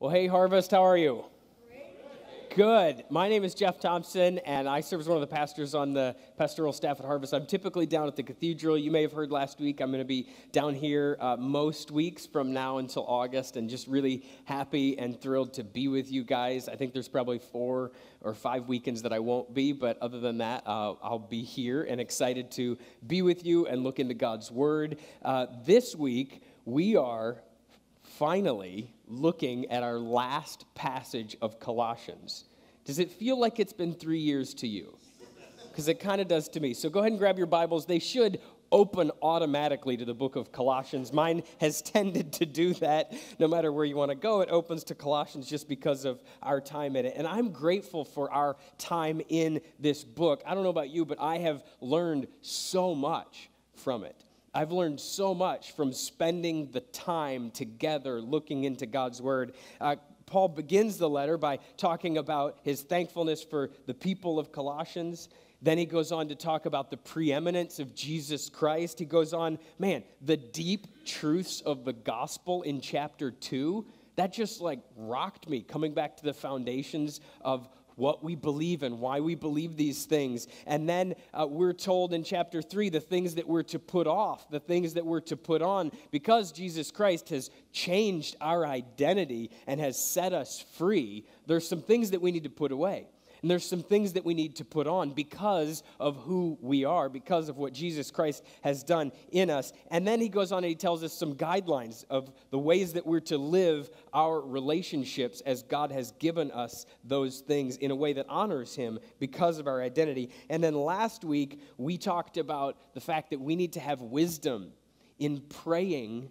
Well, hey, Harvest, how are you? Good. My name is Jeff Thompson, and I serve as one of the pastors on the pastoral staff at Harvest. I'm typically down at the cathedral. You may have heard last week I'm going to be down here uh, most weeks from now until August, and just really happy and thrilled to be with you guys. I think there's probably four or five weekends that I won't be, but other than that, uh, I'll be here and excited to be with you and look into God's Word. Uh, this week, we are finally looking at our last passage of Colossians. Does it feel like it's been three years to you? Because it kind of does to me. So go ahead and grab your Bibles. They should open automatically to the book of Colossians. Mine has tended to do that no matter where you want to go. It opens to Colossians just because of our time in it. And I'm grateful for our time in this book. I don't know about you, but I have learned so much from it. I've learned so much from spending the time together looking into God's Word. Uh, Paul begins the letter by talking about his thankfulness for the people of Colossians. Then he goes on to talk about the preeminence of Jesus Christ. He goes on, man, the deep truths of the gospel in chapter 2. That just like rocked me coming back to the foundations of what we believe and why we believe these things. And then uh, we're told in chapter 3 the things that we're to put off, the things that we're to put on, because Jesus Christ has changed our identity and has set us free. There's some things that we need to put away. And there's some things that we need to put on because of who we are, because of what Jesus Christ has done in us. And then he goes on and he tells us some guidelines of the ways that we're to live our relationships as God has given us those things in a way that honors him because of our identity. And then last week, we talked about the fact that we need to have wisdom in praying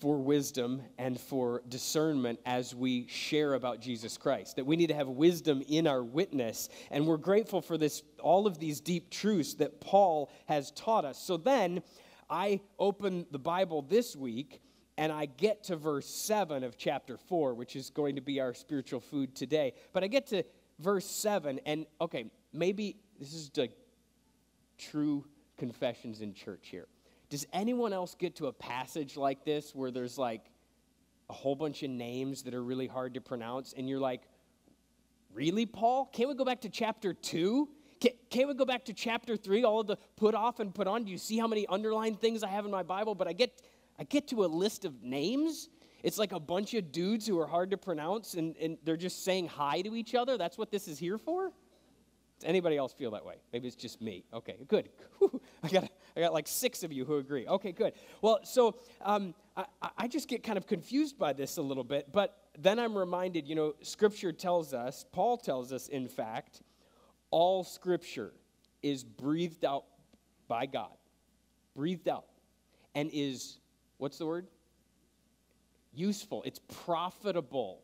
for wisdom and for discernment as we share about Jesus Christ. That we need to have wisdom in our witness. And we're grateful for this, all of these deep truths that Paul has taught us. So then I open the Bible this week and I get to verse 7 of chapter 4, which is going to be our spiritual food today. But I get to verse 7, and okay, maybe this is like true confessions in church here. Does anyone else get to a passage like this where there's like a whole bunch of names that are really hard to pronounce and you're like, really, Paul? Can't we go back to chapter 2? Can't we go back to chapter 3, all of the put off and put on? Do you see how many underlined things I have in my Bible? But I get, I get to a list of names. It's like a bunch of dudes who are hard to pronounce and, and they're just saying hi to each other. That's what this is here for? Does anybody else feel that way? Maybe it's just me. Okay, good. I got, I got like six of you who agree. Okay, good. Well, so um, I, I just get kind of confused by this a little bit, but then I'm reminded, you know, Scripture tells us, Paul tells us, in fact, all Scripture is breathed out by God, breathed out, and is, what's the word? Useful. It's profitable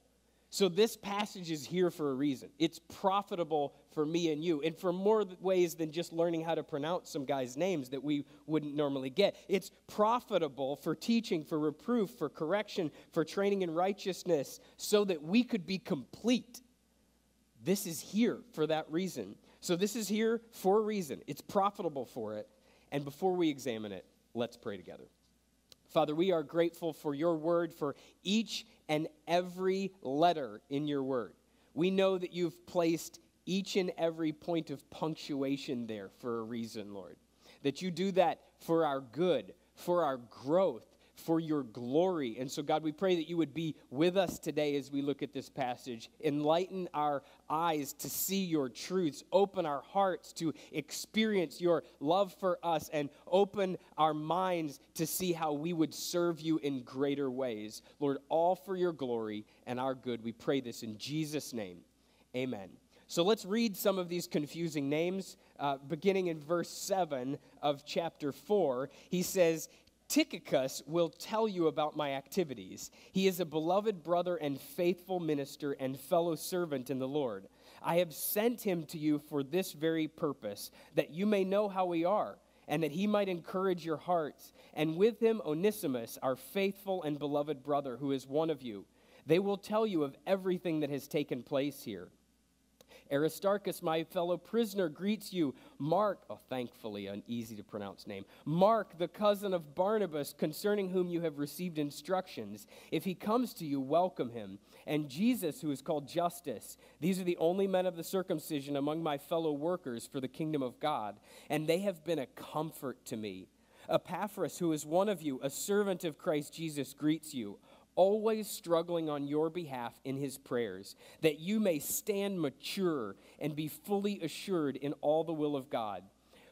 so, this passage is here for a reason. It's profitable for me and you, and for more ways than just learning how to pronounce some guys' names that we wouldn't normally get. It's profitable for teaching, for reproof, for correction, for training in righteousness, so that we could be complete. This is here for that reason. So, this is here for a reason. It's profitable for it. And before we examine it, let's pray together. Father, we are grateful for your word, for each and every letter in your word. We know that you've placed each and every point of punctuation there for a reason, Lord. That you do that for our good, for our growth, for your glory. And so, God, we pray that you would be with us today as we look at this passage. Enlighten our eyes to see your truths, open our hearts to experience your love for us, and open our minds to see how we would serve you in greater ways. Lord, all for your glory and our good. We pray this in Jesus' name. Amen. So let's read some of these confusing names. Uh, beginning in verse 7 of chapter 4, he says, Tychicus will tell you about my activities. He is a beloved brother and faithful minister and fellow servant in the Lord. I have sent him to you for this very purpose, that you may know how we are, and that he might encourage your hearts. And with him, Onesimus, our faithful and beloved brother, who is one of you. They will tell you of everything that has taken place here. Aristarchus, my fellow prisoner, greets you. Mark, oh, thankfully, an easy to pronounce name. Mark, the cousin of Barnabas, concerning whom you have received instructions. If he comes to you, welcome him. And Jesus, who is called Justus. These are the only men of the circumcision among my fellow workers for the kingdom of God, and they have been a comfort to me. Epaphras, who is one of you, a servant of Christ Jesus, greets you always struggling on your behalf in his prayers, that you may stand mature and be fully assured in all the will of God.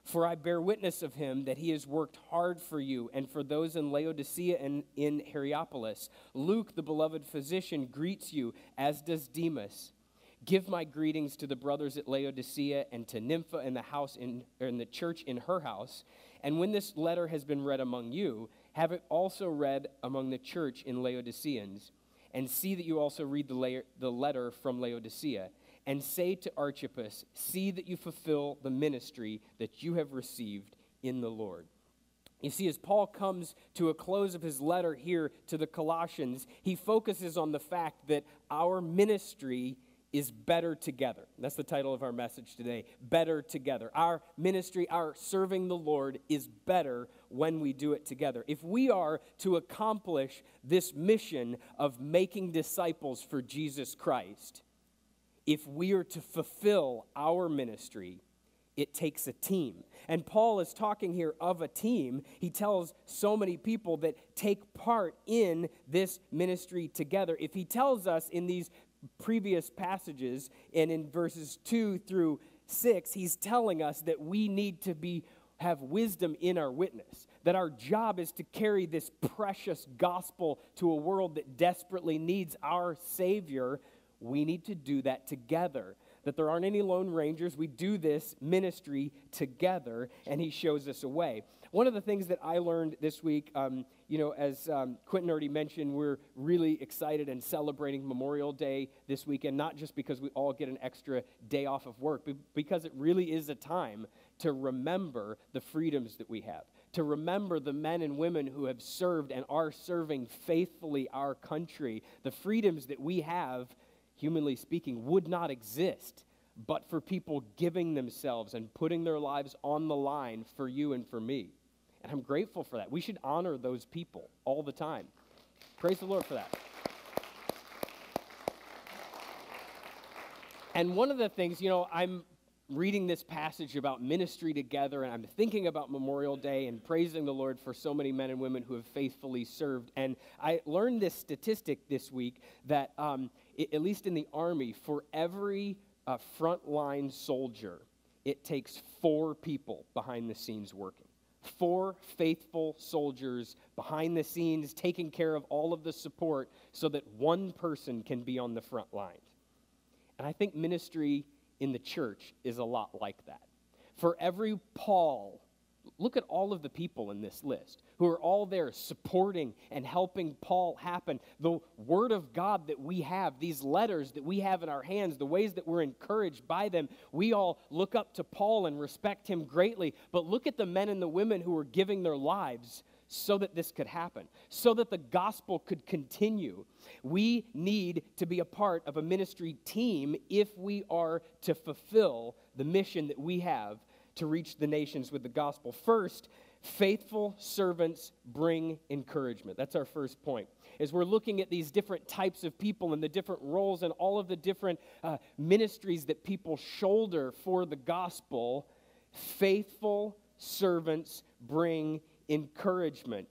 For I bear witness of him that he has worked hard for you and for those in Laodicea and in Hierapolis. Luke, the beloved physician, greets you, as does Demas. Give my greetings to the brothers at Laodicea and to Nympha in the house in, in the church in her house. And when this letter has been read among you, have it also read among the church in Laodiceans, and see that you also read the, la- the letter from Laodicea, and say to Archippus, See that you fulfill the ministry that you have received in the Lord. You see, as Paul comes to a close of his letter here to the Colossians, he focuses on the fact that our ministry is better together. That's the title of our message today. Better together. Our ministry, our serving the Lord is better when we do it together. If we are to accomplish this mission of making disciples for Jesus Christ, if we are to fulfill our ministry, it takes a team. And Paul is talking here of a team. He tells so many people that take part in this ministry together. If he tells us in these previous passages and in verses 2 through 6 he's telling us that we need to be have wisdom in our witness that our job is to carry this precious gospel to a world that desperately needs our savior we need to do that together. That there aren't any lone rangers we do this ministry together and he shows us a way. One of the things that I learned this week, um, you know, as um, Quentin already mentioned, we're really excited and celebrating Memorial Day this weekend, not just because we all get an extra day off of work, but because it really is a time to remember the freedoms that we have, to remember the men and women who have served and are serving faithfully our country. The freedoms that we have, humanly speaking, would not exist but for people giving themselves and putting their lives on the line for you and for me. And I'm grateful for that. We should honor those people all the time. Praise the Lord for that. And one of the things, you know, I'm reading this passage about ministry together, and I'm thinking about Memorial Day and praising the Lord for so many men and women who have faithfully served. And I learned this statistic this week that, um, it, at least in the Army, for every uh, frontline soldier, it takes four people behind the scenes working four faithful soldiers behind the scenes taking care of all of the support so that one person can be on the front lines. And I think ministry in the church is a lot like that. For every Paul Look at all of the people in this list who are all there supporting and helping Paul happen. The word of God that we have, these letters that we have in our hands, the ways that we're encouraged by them, we all look up to Paul and respect him greatly. But look at the men and the women who are giving their lives so that this could happen, so that the gospel could continue. We need to be a part of a ministry team if we are to fulfill the mission that we have to reach the nations with the gospel. First, faithful servants bring encouragement. That's our first point. As we're looking at these different types of people and the different roles and all of the different uh, ministries that people shoulder for the gospel, faithful servants bring encouragement.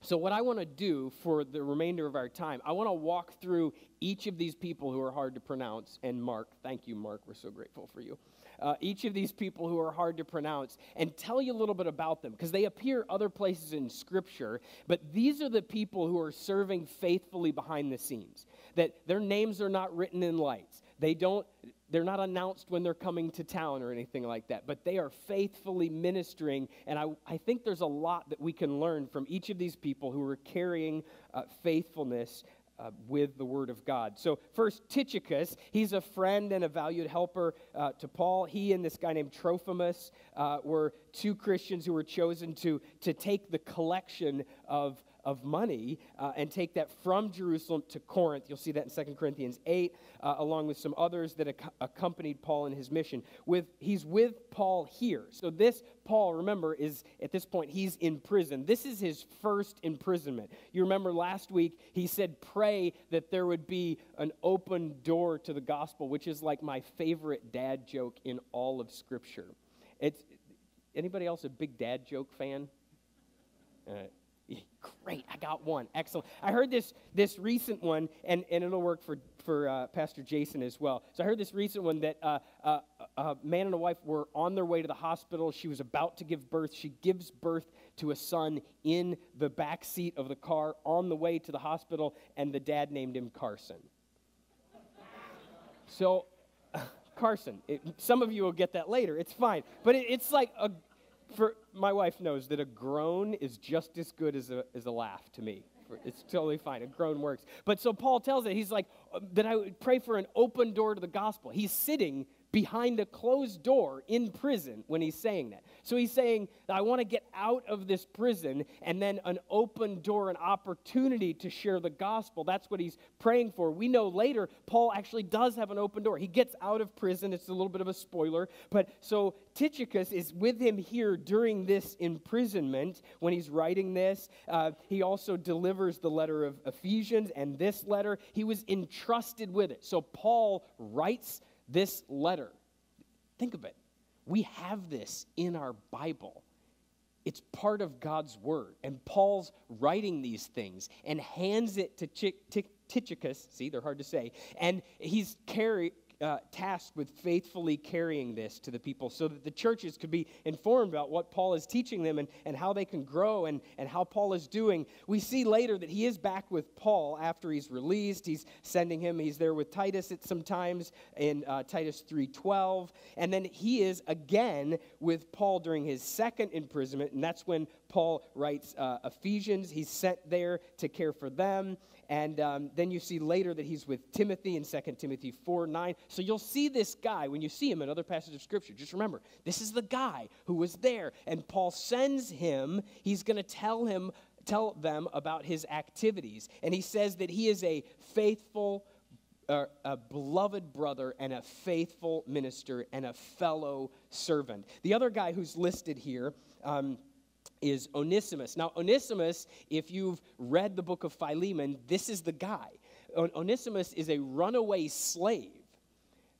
So, what I want to do for the remainder of our time, I want to walk through each of these people who are hard to pronounce. And Mark, thank you, Mark. We're so grateful for you uh, each of these people who are hard to pronounce and tell you a little bit about them because they appear other places in Scripture, but these are the people who are serving faithfully behind the scenes. That their names are not written in lights. They don't they're not announced when they're coming to town or anything like that, but they are faithfully ministering. And I, I think there's a lot that we can learn from each of these people who are carrying uh, faithfulness uh, with the Word of God. So, first, Tychicus, he's a friend and a valued helper uh, to Paul. He and this guy named Trophimus uh, were two Christians who were chosen to, to take the collection of of money uh, and take that from Jerusalem to Corinth. You'll see that in 2 Corinthians 8, uh, along with some others that ac- accompanied Paul in his mission. With, he's with Paul here. So this Paul, remember, is at this point, he's in prison. This is his first imprisonment. You remember last week, he said, Pray that there would be an open door to the gospel, which is like my favorite dad joke in all of Scripture. It's, anybody else a big dad joke fan? Great, I got one. Excellent. I heard this this recent one, and, and it'll work for for uh, Pastor Jason as well. So I heard this recent one that uh, uh, a man and a wife were on their way to the hospital. She was about to give birth. She gives birth to a son in the back seat of the car on the way to the hospital, and the dad named him Carson. So, Carson, it, some of you will get that later. It's fine, but it, it's like a for my wife knows that a groan is just as good as a, as a laugh to me. It's totally fine. A groan works. But so Paul tells it, he's like, uh, that I would pray for an open door to the gospel. He's sitting behind a closed door in prison when he's saying that. So he's saying I want to get out of this prison and then an open door, an opportunity to share the gospel. That's what he's praying for. We know later Paul actually does have an open door. He gets out of prison. It's a little bit of a spoiler. But so Tychicus is with him here during this imprisonment when he's writing this. Uh, he also delivers the letter of Ephesians and this letter. He was entrusted with it. So Paul writes this letter. Think of it. We have this in our Bible. It's part of God's word. And Paul's writing these things and hands it to Tychicus. See, they're hard to say. And he's carry, uh, tasked with faithfully carrying this to the people so that the churches could be informed about what Paul is teaching them and, and how they can grow and, and how Paul is doing. We see later that he is back with Paul after he's released. He's sending him, he's there with Titus at some times in uh, Titus 3.12. And then he is again with Paul during his second imprisonment, and that's when Paul writes uh, Ephesians. He's sent there to care for them. And um, then you see later that he's with Timothy in 2 Timothy 4 9. So you'll see this guy when you see him in other passages of Scripture. Just remember, this is the guy who was there. And Paul sends him, he's going to tell him, tell them about his activities. And he says that he is a faithful, uh, a beloved brother and a faithful minister and a fellow servant. The other guy who's listed here, um, is Onesimus. Now, Onesimus, if you've read the book of Philemon, this is the guy. Onesimus is a runaway slave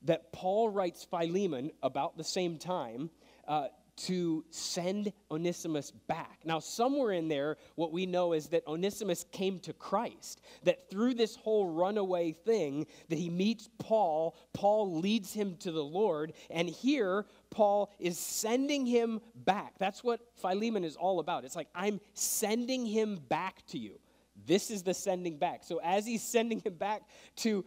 that Paul writes Philemon about the same time uh, to send Onesimus back. Now, somewhere in there, what we know is that Onesimus came to Christ. That through this whole runaway thing, that he meets Paul, Paul leads him to the Lord, and here Paul is sending him back. That's what Philemon is all about. It's like, I'm sending him back to you. This is the sending back. So, as he's sending him back to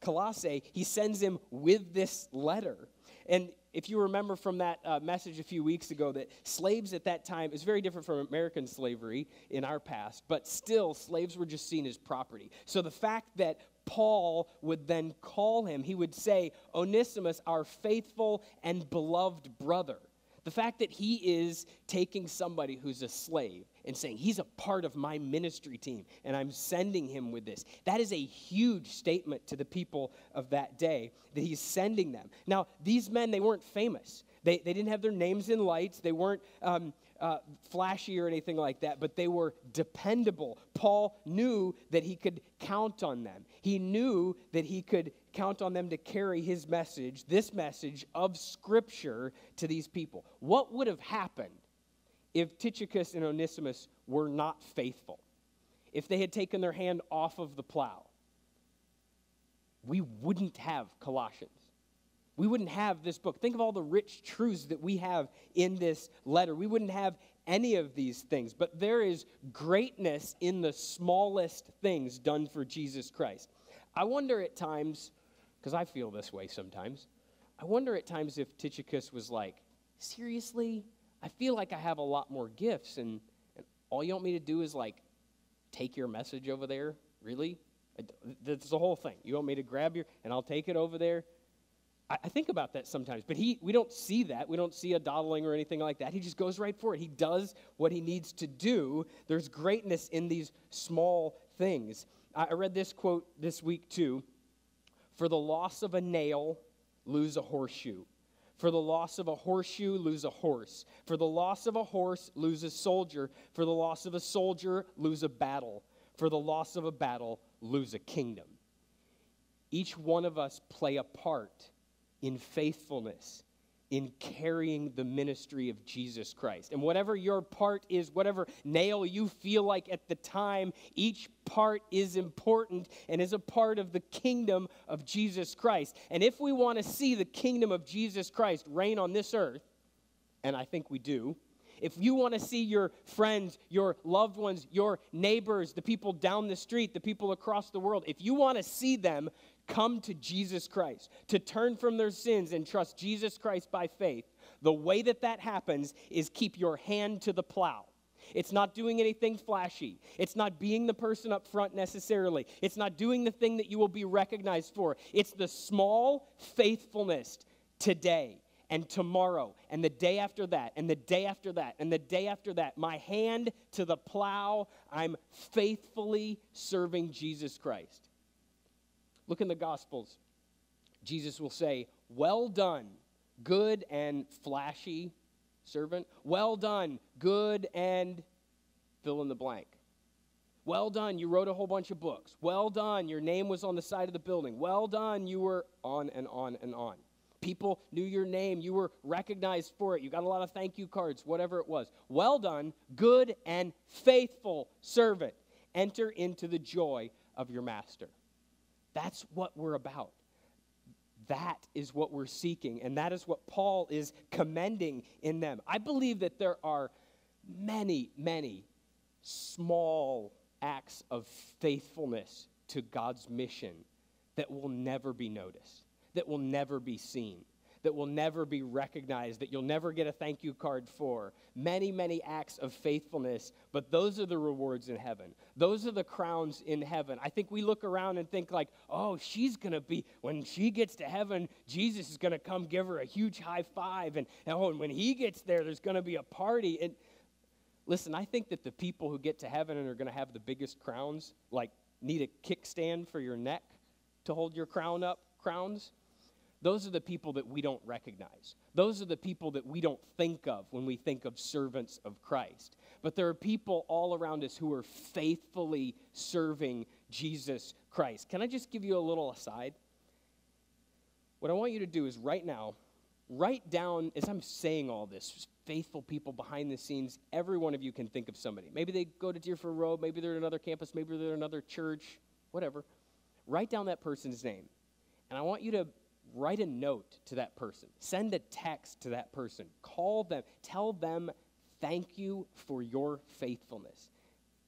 Colossae, he sends him with this letter. And if you remember from that uh, message a few weeks ago, that slaves at that time is very different from American slavery in our past, but still, slaves were just seen as property. So the fact that Paul would then call him, he would say, Onesimus, our faithful and beloved brother. The fact that he is taking somebody who's a slave and saying, He's a part of my ministry team, and I'm sending him with this. That is a huge statement to the people of that day that he's sending them. Now, these men, they weren't famous. They, they didn't have their names in lights. They weren't um, uh, flashy or anything like that, but they were dependable. Paul knew that he could count on them. He knew that he could count on them to carry his message, this message of Scripture, to these people. What would have happened if Tychicus and Onesimus were not faithful? If they had taken their hand off of the plow? We wouldn't have Colossians we wouldn't have this book. Think of all the rich truths that we have in this letter. We wouldn't have any of these things. But there is greatness in the smallest things done for Jesus Christ. I wonder at times, because I feel this way sometimes, I wonder at times if Tychicus was like, seriously? I feel like I have a lot more gifts, and, and all you want me to do is like take your message over there? Really? That's the whole thing. You want me to grab your, and I'll take it over there? I, I think about that sometimes, but he, we don't see that. We don't see a dawdling or anything like that. He just goes right for it. He does what he needs to do. There's greatness in these small things. I, I read this quote this week too For the loss of a nail, lose a horseshoe. For the loss of a horseshoe, lose a horse. For the loss of a horse, lose a soldier. For the loss of a soldier, lose a battle. For the loss of a battle, lose a kingdom. Each one of us play a part in faithfulness, in carrying the ministry of Jesus Christ. And whatever your part is, whatever nail you feel like at the time, each part is important and is a part of the kingdom of Jesus Christ. And if we want to see the kingdom of Jesus Christ reign on this earth, and I think we do, if you want to see your friends, your loved ones, your neighbors, the people down the street, the people across the world, if you want to see them come to Jesus Christ, to turn from their sins and trust Jesus Christ by faith, the way that that happens is keep your hand to the plow. It's not doing anything flashy. It's not being the person up front necessarily. It's not doing the thing that you will be recognized for. It's the small faithfulness today and tomorrow and the day after that and the day after that and the day after that. My hand to the plow. I'm faithfully serving Jesus Christ. Look in the Gospels. Jesus will say, Well done, good and flashy servant. Well done, good and fill in the blank. Well done, you wrote a whole bunch of books. Well done, your name was on the side of the building. Well done, you were on and on and on. People knew your name. You were recognized for it. You got a lot of thank you cards, whatever it was. Well done, good and faithful servant. Enter into the joy of your master. That's what we're about. That is what we're seeking, and that is what Paul is commending in them. I believe that there are many, many small acts of faithfulness to God's mission that will never be noticed, that will never be seen that will never be recognized, that you'll never get a thank you card for. Many, many acts of faithfulness, but those are the rewards in heaven. Those are the crowns in heaven. I think we look around and think, like, oh, she's going to be, when she gets to heaven, Jesus is going to come give her a huge high five. And, oh, and when he gets there, there's going to be a party. And listen, I think that the people who get to heaven and are going to have the biggest crowns, like, need a kickstand for your neck to hold your crown up, crowns those are the people that we don't recognize. Those are the people that we don't think of when we think of servants of Christ. But there are people all around us who are faithfully serving Jesus Christ. Can I just give you a little aside? What I want you to do is right now, write down, as I'm saying all this, faithful people behind the scenes, every one of you can think of somebody. Maybe they go to Deerfield Road, maybe they're at another campus, maybe they're at another church, whatever. Write down that person's name. And I want you to write a note to that person, send a text to that person, call them, tell them thank you for your faithfulness.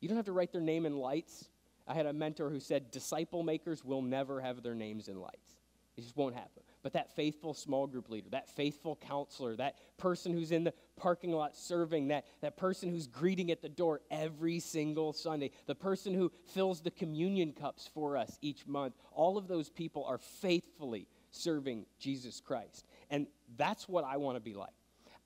You don't have to write their name in lights. I had a mentor who said disciple makers will never have their names in lights. It just won't happen. But that faithful small group leader, that faithful counselor, that person who's in the parking lot serving, that, that person who's greeting at the door every single Sunday, the person who fills the communion cups for us each month, all of those people are faithfully serving Jesus Christ. And that's what I want to be like.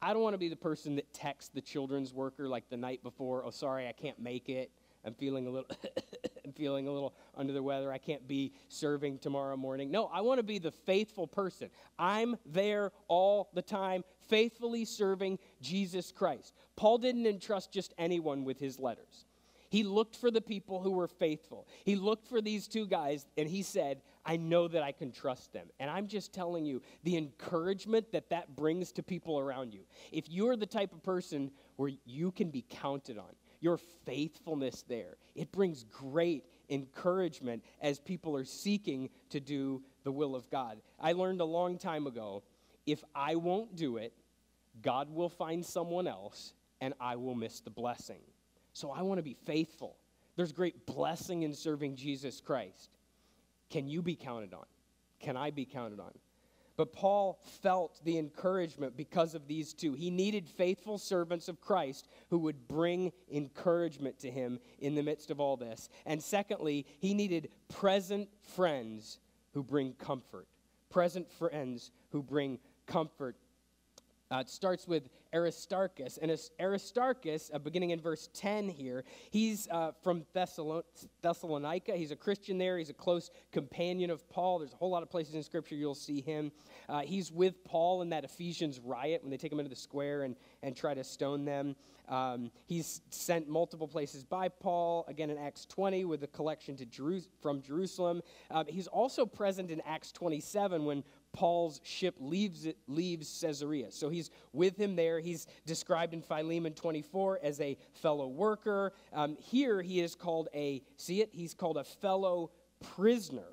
I don't want to be the person that texts the children's worker like the night before, "Oh, sorry, I can't make it. I'm feeling a little I'm feeling a little under the weather. I can't be serving tomorrow morning." No, I want to be the faithful person. I'm there all the time, faithfully serving Jesus Christ. Paul didn't entrust just anyone with his letters. He looked for the people who were faithful. He looked for these two guys and he said, I know that I can trust them. And I'm just telling you the encouragement that that brings to people around you. If you're the type of person where you can be counted on, your faithfulness there, it brings great encouragement as people are seeking to do the will of God. I learned a long time ago if I won't do it, God will find someone else and I will miss the blessing. So I want to be faithful. There's great blessing in serving Jesus Christ. Can you be counted on? Can I be counted on? But Paul felt the encouragement because of these two. He needed faithful servants of Christ who would bring encouragement to him in the midst of all this. And secondly, he needed present friends who bring comfort. present friends who bring comfort. Uh, it starts with Aristarchus. And Aristarchus, uh, beginning in verse 10 here, he's uh, from Thessalon- Thessalonica. He's a Christian there. He's a close companion of Paul. There's a whole lot of places in Scripture you'll see him. Uh, he's with Paul in that Ephesians riot when they take him into the square and, and try to stone them. Um, he's sent multiple places by Paul, again in Acts 20 with a collection to Jeru- from Jerusalem. Um, he's also present in Acts 27 when Paul's ship leaves, leaves Caesarea. So he's with him there. He's described in Philemon 24 as a fellow worker. Um, here he is called a, see it? He's called a fellow prisoner.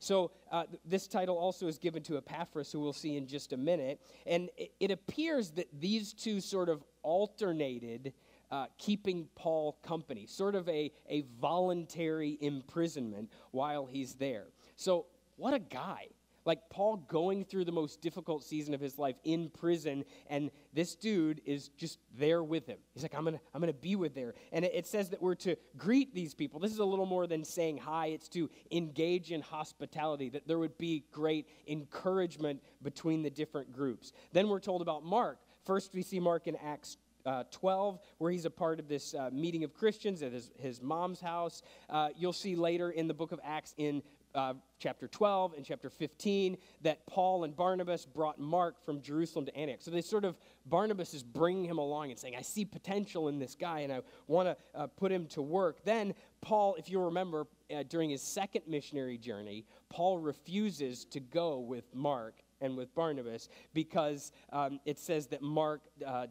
So, uh, this title also is given to Epaphras, who we'll see in just a minute. And it, it appears that these two sort of alternated uh, keeping Paul company, sort of a, a voluntary imprisonment while he's there. So, what a guy like Paul going through the most difficult season of his life in prison, and this dude is just there with him. He's like, I'm gonna, I'm gonna be with there. And it, it says that we're to greet these people. This is a little more than saying hi, it's to engage in hospitality, that there would be great encouragement between the different groups. Then we're told about Mark. First, we see Mark in Acts uh, 12, where he's a part of this uh, meeting of Christians at his, his mom's house. Uh, you'll see later in the book of Acts in uh, chapter 12 and chapter 15 that Paul and Barnabas brought Mark from Jerusalem to Antioch. So they sort of, Barnabas is bringing him along and saying, I see potential in this guy and I want to uh, put him to work. Then Paul, if you remember, uh, during his second missionary journey, Paul refuses to go with Mark and with Barnabas because um, it says that Mark uh,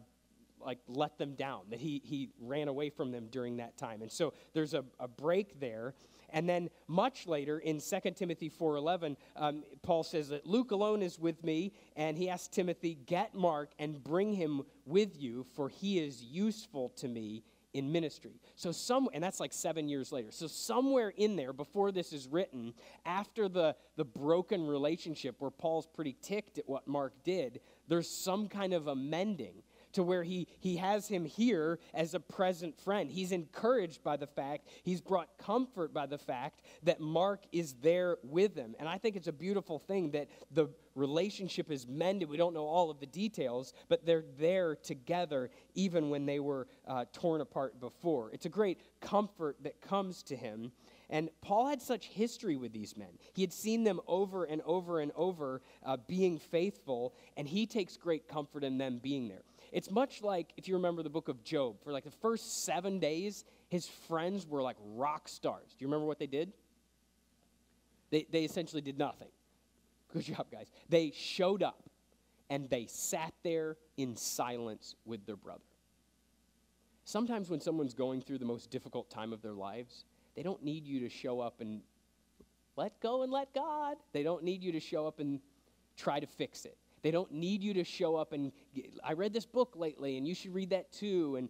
like let them down that he, he ran away from them during that time and so there's a, a break there and then much later in 2 Timothy 4.11, um, Paul says that Luke alone is with me, and he asks Timothy, get Mark and bring him with you, for he is useful to me in ministry. So some and that's like 7 years later. So somewhere in there before this is written, after the the broken relationship where Paul's pretty ticked at what Mark did, there's some kind of amending to where he, he has him here as a present friend. He's encouraged by the fact, he's brought comfort by the fact that Mark is there with him. And I think it's a beautiful thing that the relationship is mended. We don't know all of the details, but they're there together even when they were uh, torn apart before. It's a great comfort that comes to him. And Paul had such history with these men. He had seen them over and over and over uh, being faithful, and he takes great comfort in them being there. It's much like if you remember the book of Job. For like the first seven days, his friends were like rock stars. Do you remember what they did? They, they essentially did nothing. Good job, guys. They showed up and they sat there in silence with their brother. Sometimes when someone's going through the most difficult time of their lives, they don't need you to show up and let go and let God. They don't need you to show up and try to fix it. They don't need you to show up and I read this book lately and you should read that too. And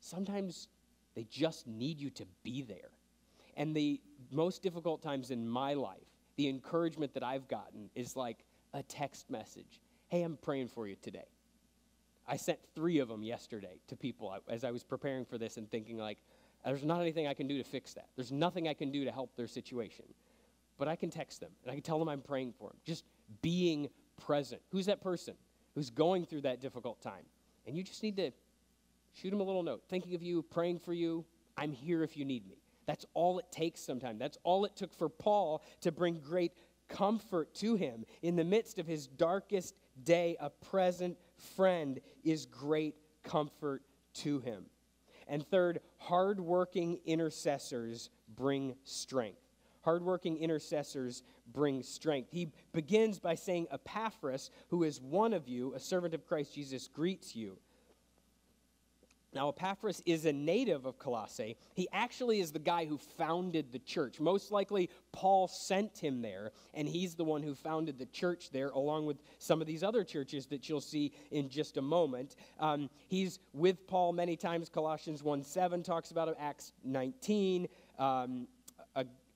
sometimes they just need you to be there. And the most difficult times in my life, the encouragement that I've gotten is like a text message Hey, I'm praying for you today. I sent three of them yesterday to people as I was preparing for this and thinking, like, there's not anything I can do to fix that. There's nothing I can do to help their situation. But I can text them and I can tell them I'm praying for them. Just being present. Who's that person who's going through that difficult time? And you just need to shoot them a little note, thinking of you, praying for you. I'm here if you need me. That's all it takes sometimes. That's all it took for Paul to bring great comfort to him. In the midst of his darkest day, a present friend is great comfort to him. And third, hardworking intercessors bring strength. Hardworking intercessors bring strength. He begins by saying, Epaphras, who is one of you, a servant of Christ Jesus, greets you. Now, Epaphras is a native of Colossae. He actually is the guy who founded the church. Most likely, Paul sent him there, and he's the one who founded the church there, along with some of these other churches that you'll see in just a moment. Um, he's with Paul many times. Colossians 1 7 talks about him, Acts 19. Um,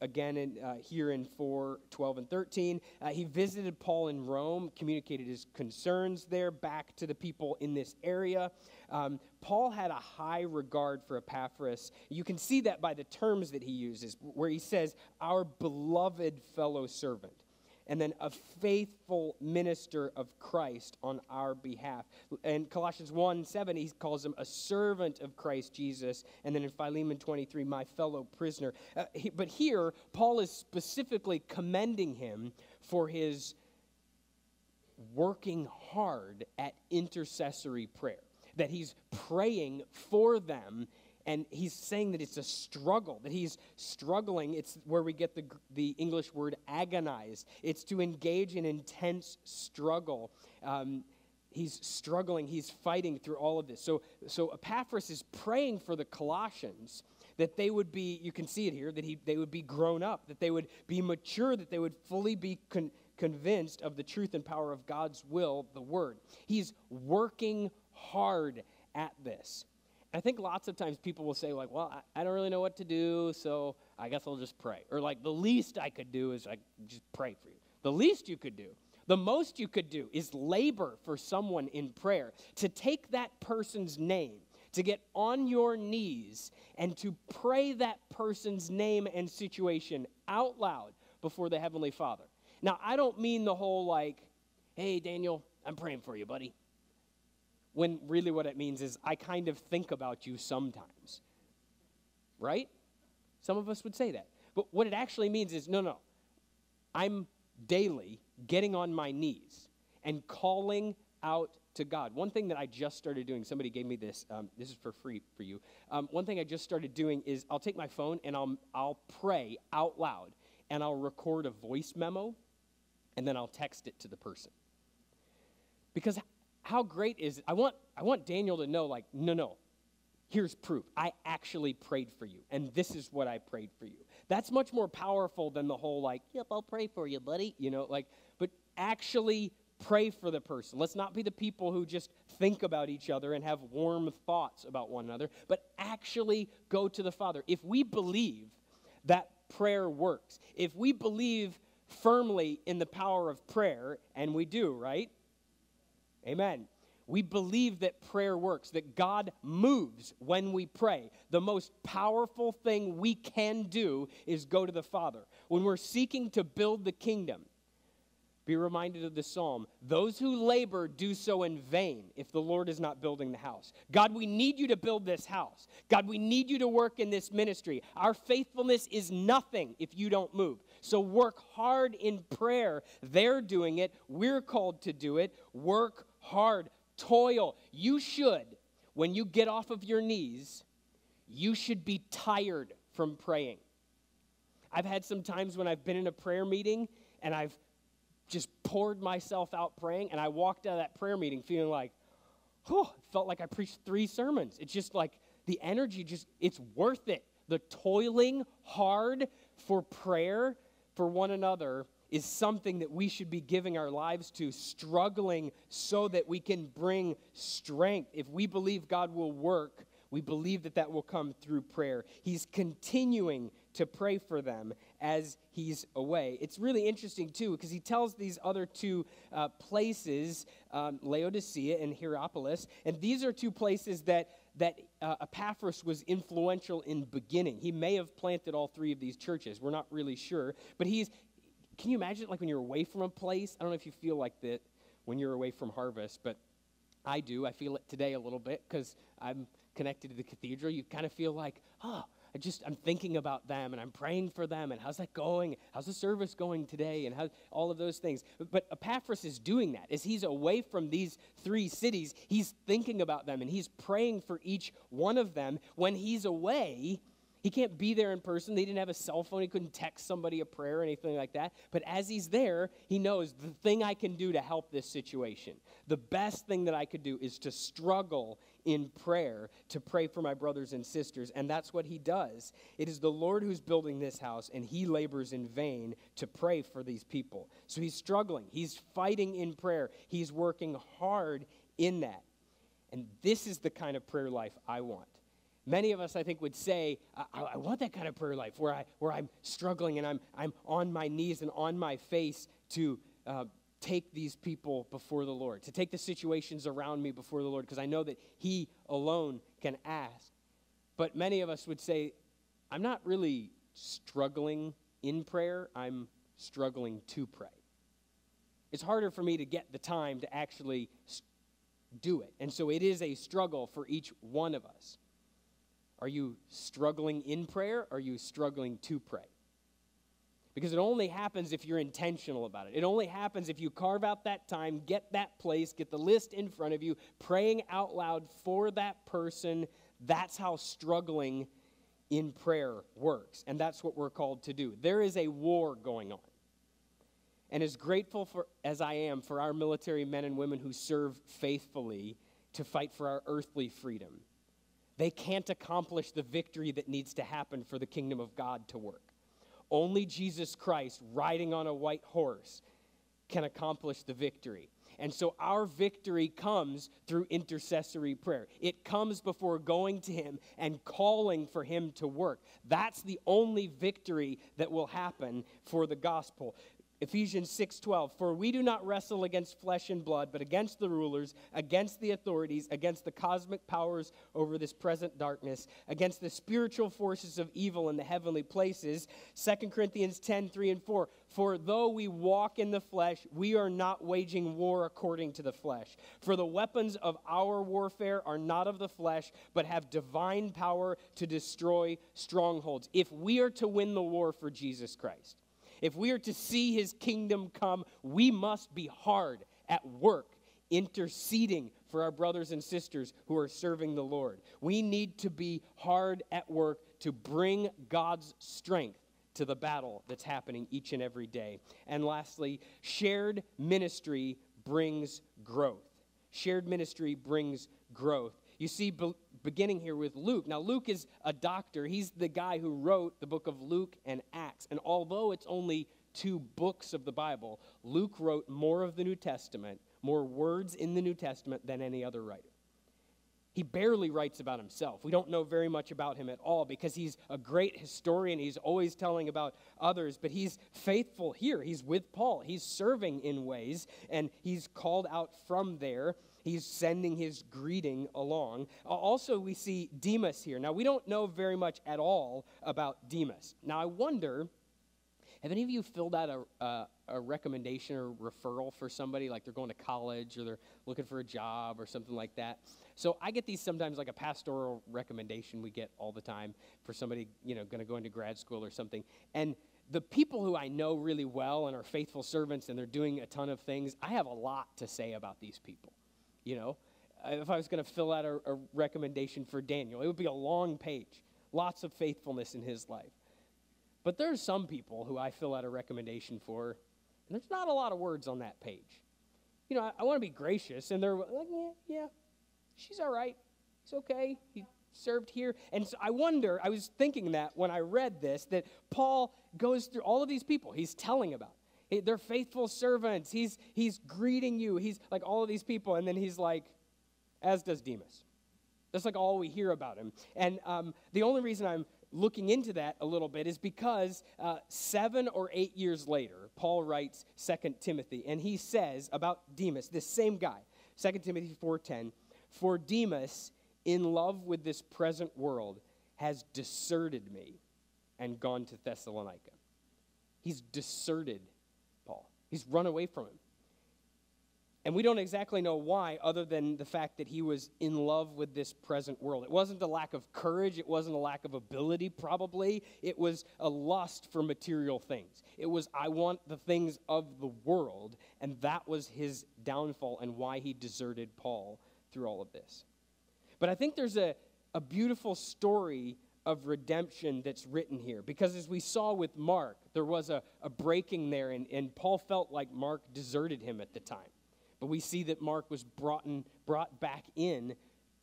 again in, uh, here in 4 12 and 13 uh, he visited paul in rome communicated his concerns there back to the people in this area. Um, paul had a high regard for epaphras. You can see that by the terms that he uses where he says our beloved fellow servant and then a faithful minister of Christ on our behalf. In Colossians 1 7, he calls him a servant of Christ Jesus. And then in Philemon 23, my fellow prisoner. Uh, he, but here, Paul is specifically commending him for his working hard at intercessory prayer, that he's praying for them and he's saying that it's a struggle, that he's struggling. It's where we get the, the English word agonize. It's to engage in intense struggle. Um, he's struggling, he's fighting through all of this. So, so Epaphras is praying for the Colossians that they would be, you can see it here, that he, they would be grown up, that they would be mature, that they would fully be con- convinced of the truth and power of God's will, the Word. He's working hard at this. I think lots of times people will say, like, well, I, I, don't really know what to do, so I guess I'll just pray. Or, like, the least I could do is I just pray for you. The least you could do, the most you could do is labor for someone in prayer, to take that person's name, to get on your knees, and to pray that person's name and situation out loud before the Heavenly Father. Now, I don't mean the whole, like, hey, Daniel, I'm praying for you, buddy when really what it means is I kind of think about you sometimes. Right? Some of us would say that. But what it actually means is no, no. I'm daily getting on my knees and calling out to God. One thing that I just started doing, somebody gave me this, um, this is for free for you. Um, one thing I just started doing is I'll take my phone and I'll, I'll pray out loud and I'll record a voice memo and then I'll text it to the person. Because how great is it? I want, I want Daniel to know, like, no, no, here's proof. I actually prayed for you, and this is what I prayed for you. That's much more powerful than the whole, like, yep, I'll pray for you, buddy. You know, like, but actually pray for the person. Let's not be the people who just think about each other and have warm thoughts about one another, but actually go to the Father. If we believe that prayer works, if we believe firmly in the power of prayer, and we do, right? Amen. We believe that prayer works, that God moves when we pray. The most powerful thing we can do is go to the Father. When we're seeking to build the kingdom, be reminded of the psalm those who labor do so in vain if the Lord is not building the house. God, we need you to build this house. God, we need you to work in this ministry. Our faithfulness is nothing if you don't move. So work hard in prayer. They're doing it. We're called to do it. Work hard, toil. You should, when you get off of your knees, you should be tired from praying. I've had some times when I've been in a prayer meeting and I've just poured myself out praying, and I walked out of that prayer meeting feeling like, oh, felt like I preached three sermons. It's just like the energy, just, it's worth it. The toiling hard for prayer for one another is something that we should be giving our lives to, struggling so that we can bring strength. If we believe God will work, we believe that that will come through prayer. He's continuing to pray for them as he's away. It's really interesting, too, because he tells these other two uh, places, um, Laodicea and Hierapolis, and these are two places that that uh, Epaphras was influential in beginning. He may have planted all three of these churches. We're not really sure. But he's, can you imagine like when you're away from a place? I don't know if you feel like that when you're away from harvest, but I do. I feel it today a little bit because I'm connected to the cathedral. You kind of feel like, oh, I just I'm thinking about them and I'm praying for them and how's that going? How's the service going today? And how all of those things. But, but Epaphras is doing that. As he's away from these three cities, he's thinking about them and he's praying for each one of them. When he's away, he can't be there in person. They didn't have a cell phone. He couldn't text somebody a prayer or anything like that. But as he's there, he knows the thing I can do to help this situation. The best thing that I could do is to struggle in prayer, to pray for my brothers and sisters. And that's what he does. It is the Lord who's building this house, and he labors in vain to pray for these people. So he's struggling. He's fighting in prayer. He's working hard in that. And this is the kind of prayer life I want. Many of us, I think, would say, I, I, want that kind of prayer life where, I, where I'm struggling and I'm, I'm on my knees and on my face to uh, take these people before the Lord, to take the situations around me before the Lord, because I know that He alone can ask. But many of us would say, I'm not really struggling in prayer, I'm struggling to pray. it's harder for me to get the time to actually do it. And so it is a struggle for each one of us. Are you struggling in prayer? Are you struggling to pray? Because it only happens if you're intentional about it. It only happens if you carve out that time, get that place, get the list in front of you, praying out loud for that person. That's how struggling in prayer works. And that's what we're called to do. There is a war going on. And as grateful for, as I am for our military men and women who serve faithfully to fight for our earthly freedom, they can't accomplish the victory that needs to happen for the kingdom of God to work. Only Jesus Christ, riding on a white horse, can accomplish the victory. And so our victory comes through intercessory prayer. It comes before going to Him and calling for Him to work. That's the only victory that will happen for the gospel. Ephesians 6:12 For we do not wrestle against flesh and blood but against the rulers against the authorities against the cosmic powers over this present darkness against the spiritual forces of evil in the heavenly places. 2 Corinthians 10:3 and 4 For though we walk in the flesh we are not waging war according to the flesh. For the weapons of our warfare are not of the flesh but have divine power to destroy strongholds. If we are to win the war for Jesus Christ if we are to see his kingdom come, we must be hard at work interceding for our brothers and sisters who are serving the Lord. We need to be hard at work to bring God's strength to the battle that's happening each and every day. And lastly, shared ministry brings growth. Shared ministry brings growth. You see, beginning here with Luke. Now, Luke is a doctor. He's the guy who wrote the book of Luke and Acts. And although it's only two books of the Bible, Luke wrote more of the New Testament, more words in the New Testament than any other writer. He barely writes about himself. We don't know very much about him at all because he's a great historian. He's always telling about others, but he's faithful here. He's with Paul. He's serving in ways, and he's called out from there he's sending his greeting along. Also, we see Demas here. Now, we don't know very much at all about Demas. Now, I wonder have any of you filled out a, uh, a recommendation or referral for somebody, like they're going to college or they're looking for a job or something like that? So I get these sometimes like a pastoral recommendation we get all the time for somebody, you know, going to go into grad school or something. And the people who I know really well and are faithful servants and they're doing a ton of things, I have a lot to say about these people you know. If I was going to fill out a, a recommendation for Daniel, it would be a long page, lots of faithfulness in his life. But there's some people who I fill out a recommendation for, and there's not a lot of words on that page. You know, I, I want to be gracious, and they're like, yeah, yeah, she's all right. It's okay. He served here. And so I wonder, I was thinking that when I read this, that Paul goes through all of these people he's telling about. They're faithful servants. He's, he's greeting you. He's like all of these people. And then he's like, as does Demas. That's like all we hear about him. And um, the only reason I'm looking into that a little bit is because uh, seven or eight years later, Paul writes Second Timothy, and he says about Demas, this same guy, Second Timothy 4.10, For Demas, in love with this present world, has deserted me and gone to Thessalonica. He's deserted He's run away from him. And we don't exactly know why, other than the fact that he was in love with this present world. It wasn't a lack of courage, it wasn't a lack of ability, probably. It was a lust for material things. It was, I want the things of the world. And that was his downfall and why he deserted Paul through all of this. But I think there's a, a beautiful story of redemption that's written here. Because as we saw with Mark, there was a, a breaking there, and, and Paul felt like Mark deserted him at the time. But we see that Mark was brought, in, brought back in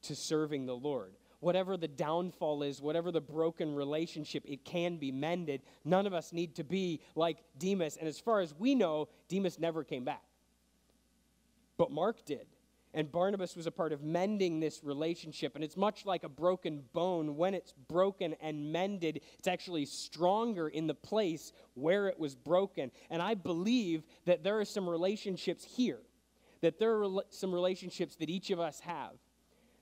to serving the Lord. Whatever the downfall is, whatever the broken relationship, it can be mended. None of us need to be like Demas. And as far as we know, Demas never came back. But Mark did. And Barnabas was a part of mending this relationship. And it's much like a broken bone. When it's broken and mended, it's actually stronger in the place where it was broken. And I believe that there are some relationships here, that there are some relationships that each of us have,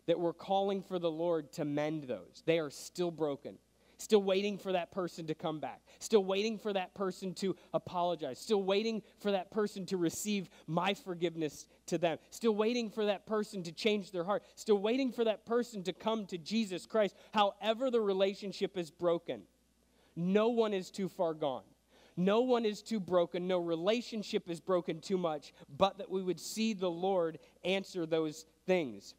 that we're calling for the Lord to mend those. They are still broken. Still waiting for that person to come back, still waiting for that person to apologize, still waiting for that person to receive my forgiveness to them, still waiting for that person to change their heart, still waiting for that person to come to Jesus Christ, however the relationship is broken. No one is too far gone. No one is too broken. No relationship is broken too much, but that we would see the Lord answer those things.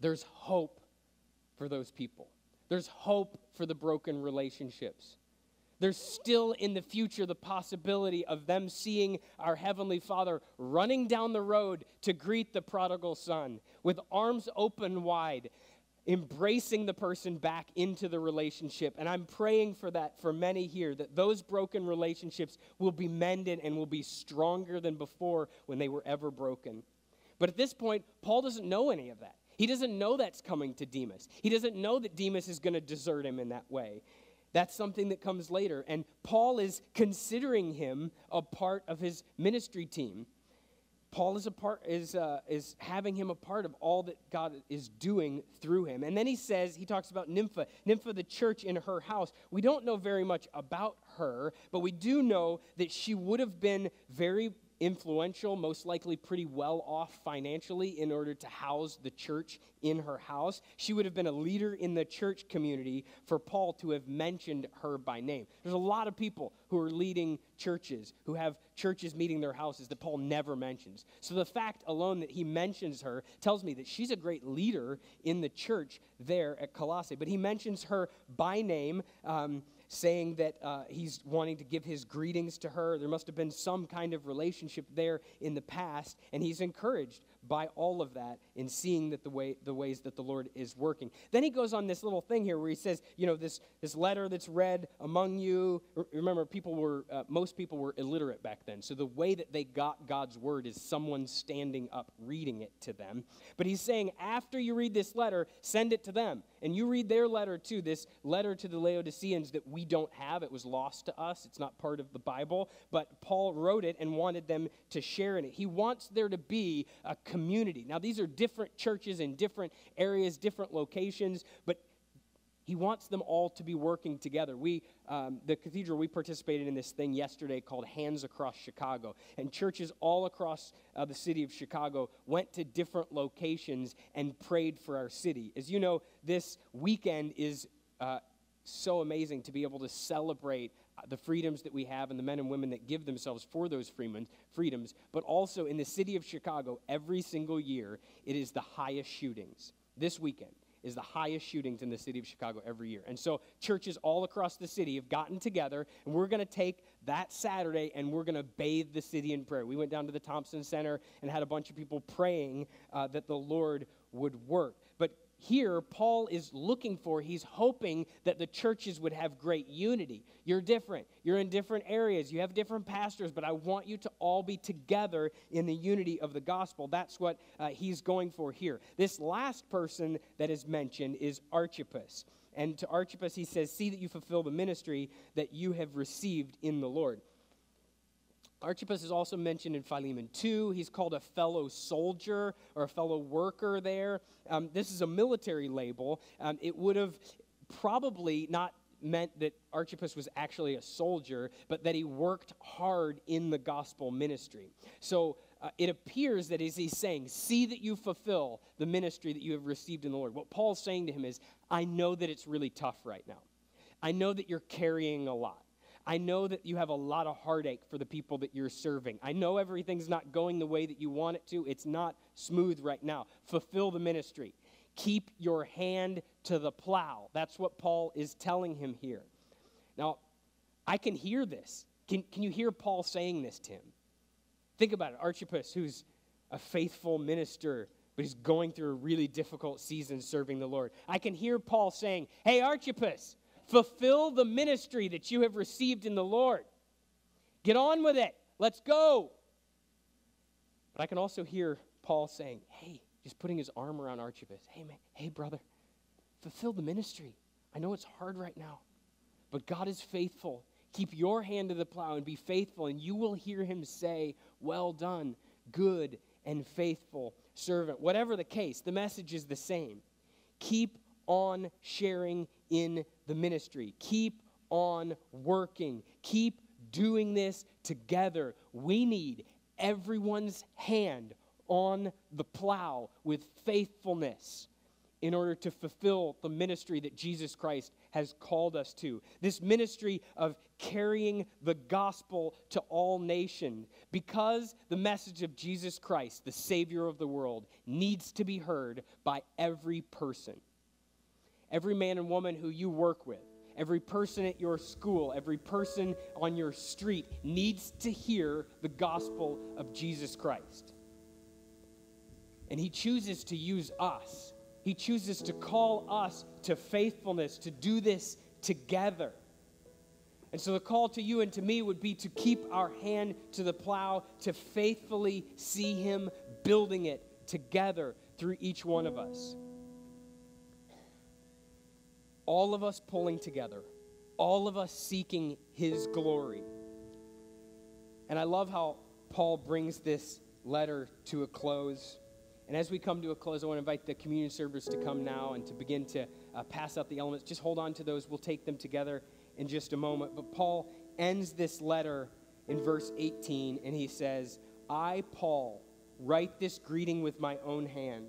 There's hope for those people. There's hope for the broken relationships. There's still in the future the possibility of them seeing our Heavenly Father running down the road to greet the prodigal son with arms open wide, embracing the person back into the relationship. And I'm praying for that for many here, that those broken relationships will be mended and will be stronger than before when they were ever broken. But at this point, Paul doesn't know any of that. He doesn't know that's coming to Demas. He doesn't know that Demas is going to desert him in that way. That's something that comes later. And Paul is considering him a part of his ministry team. Paul is a part is uh, is having him a part of all that God is doing through him. And then he says he talks about Nympha, Nympha the church in her house. We don't know very much about her, but we do know that she would have been very influential, most likely pretty well off financially in order to house the church in her house. She would have been a leader in the church community for Paul to have mentioned her by name. There's a lot of people who are leading churches, who have churches meeting their houses that Paul never mentions. So the fact alone that he mentions her tells me that she's a great leader in the church there at Colossae. But he mentions her by name. Um, saying that uh, he's wanting to give his greetings to her. There must have been some kind of relationship there in the past, and he's encouraged by all of that in seeing that the way the ways that the Lord is working. Then he goes on this little thing here where he says, you know, this this letter that's read among you. Remember, people were uh, most people were illiterate back then, so the way that they got God's word is someone standing up reading it to them. But he's saying, after you read this letter, send it to them, and you read their letter too. This letter to the Laodiceans that we don't have; it was lost to us. It's not part of the Bible, but Paul wrote it and wanted them to share in it. He wants there to be a. Now, these are different churches in different areas, different locations, but he wants them all to be working together. We, um, the cathedral, we participated in this thing yesterday called Hands Across Chicago. And churches all across uh, the city of Chicago went to different locations and prayed for our city. As you know, this weekend is uh, so amazing to be able to celebrate the freedoms that we have and the men and women that give themselves for those freedoms, but also in the city of Chicago, every single year, it is the highest shootings. This weekend is the highest shootings in the city of Chicago every year. And so churches all across the city have gotten together, and we're going to take that Saturday and we're going to bathe the city in prayer. We went down to the Thompson Center and had a bunch of people praying uh, that the Lord would work. Here Paul is looking for, he's hoping that the churches would have great unity. You're different. You're in different areas. You have different pastors, but I want you to all be together in the unity of the gospel. That's what uh, he's going for here. This last person that is mentioned is Archippus. And to Archippus, he says, See that you fulfill the ministry that you have received in the Lord. Archippus is also mentioned in Philemon 2. He's called a fellow soldier or a fellow worker there. Um, this is a military label. Um, it would have probably not meant that Archippus was actually a soldier, but that he worked hard in the gospel ministry. So uh, it appears that as he's saying, See that you fulfill the ministry that you have received in the Lord. What Paul's saying to him is, I know that it's really tough right now. I know that you're carrying a lot. I know that you have a lot of heartache for the people that you're serving. I know everything's not going the way that you want it to. It's not smooth right now. Fulfill the ministry. Keep your hand to the plow. That's what Paul is telling him here. Now, I can hear this. Can, can you hear Paul saying this to him? Think about it. Archippus, who's a faithful minister, but he's going through a really difficult season serving the Lord. I can hear Paul saying, Hey, Archippus, Fulfill the ministry that you have received in the Lord. Get on with it. Let's go. But I can also hear Paul saying, hey, just putting his arm around Archippus. Hey, man, hey, brother, fulfill the ministry. I know it's hard right now, but God is faithful. Keep your hand to the plow and be faithful, and you will hear him say, Well done, good and faithful servant. Whatever the case, the message is the same. Keep on sharing in the ministry. Keep on working. Keep doing this together. We need everyone's hand on the plow with faithfulness in order to fulfill the ministry that Jesus Christ has called us to. This ministry of carrying the gospel to all nations. Because the message of Jesus Christ, the Savior of the world, needs to be heard by every person. Every man and woman who you work with, every person at your school, every person on your street needs to hear the gospel of Jesus Christ. And He chooses to use us he chooses to call us to faithfulness, to do this together. And so the call to you and to me would be to keep our hand to the plow, to faithfully see Him building it together through each one of us. All of us pulling together, all of us seeking His glory. And I love how Paul brings this letter to a close. And as we come to a close, I want to invite the communion servers to come now and to begin to uh, pass out the elements. Just hold on to those. We'll take them together in just a moment. But Paul ends this letter in verse 18, and he says, I, Paul, write this greeting with my own hand.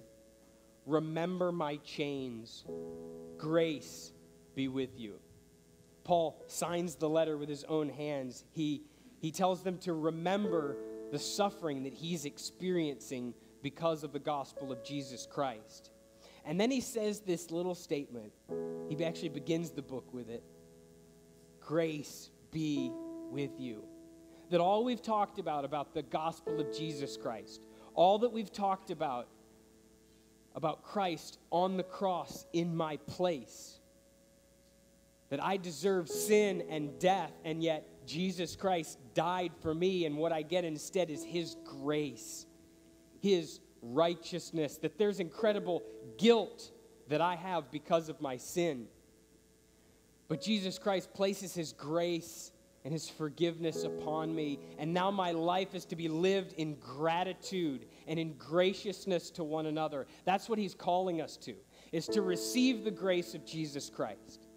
Remember my chains. Grace be with you. Paul signs the letter with his own hands. He, he tells them to remember the suffering that he's experiencing because of the gospel of Jesus Christ. And then he says this little statement. He actually begins the book with it Grace be with you. That all we've talked about, about the gospel of Jesus Christ, all that we've talked about, about Christ on the cross in my place, that I deserve sin and death, and yet Jesus Christ died for me, and what I get instead is his grace his righteousness, that there's incredible guilt that I have because of my sin. But Jesus Christ places his grace and his forgiveness upon me. And now my life is to be lived in gratitude and in graciousness to one another. That's what he's calling us to, is to receive the grace of Jesus Christ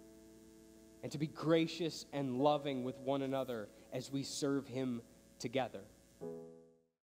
and to be gracious and loving with one another as we serve him together.